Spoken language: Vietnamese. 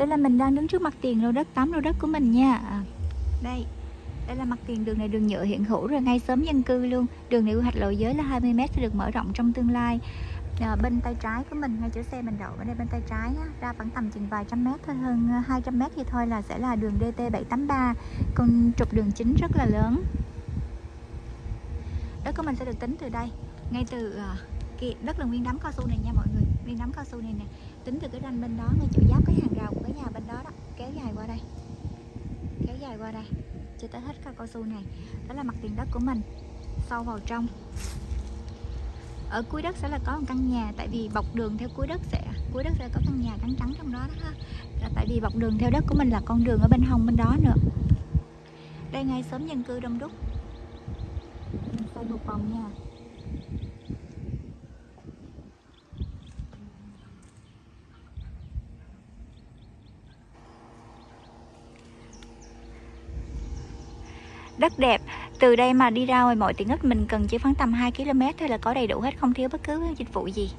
đây là mình đang đứng trước mặt tiền lô đất 8 lô đất của mình nha. À, đây đây là mặt tiền đường này đường nhựa hiện hữu rồi ngay sớm dân cư luôn. Đường này quy hoạch lộ giới là 20m sẽ được mở rộng trong tương lai. À, bên tay trái của mình ngay chỗ xe mình đậu ở đây bên tay trái á, ra khoảng tầm chừng vài trăm mét thôi hơn à, 200 mét thì thôi là sẽ là đường DT 783 con trục đường chính rất là lớn. Đất của mình sẽ được tính từ đây ngay từ uh, kia đất là nguyên đám cao su này nha mọi người nguyên đám cao su này nè. Tính từ cái ranh bên đó ngay chỗ giáp cái hàng rào của cái nhà bên đó đó kéo dài qua đây kéo dài qua đây. Cho tới hết cao cao su này. Đó là mặt tiền đất của mình. Sâu vào trong. Ở cuối đất sẽ là có một căn nhà, tại vì bọc đường theo cuối đất sẽ, cuối đất sẽ có căn nhà trắng trắng trong đó đó ha. Là tại vì bọc đường theo đất của mình là con đường ở bên hông bên đó nữa. Đây ngay sớm dân cư đông đúc. Mình xoay một vòng nha đất đẹp. Từ đây mà đi ra ngoài mọi tiện ích mình cần chỉ khoảng tầm 2 km thôi là có đầy đủ hết, không thiếu bất cứ dịch vụ gì.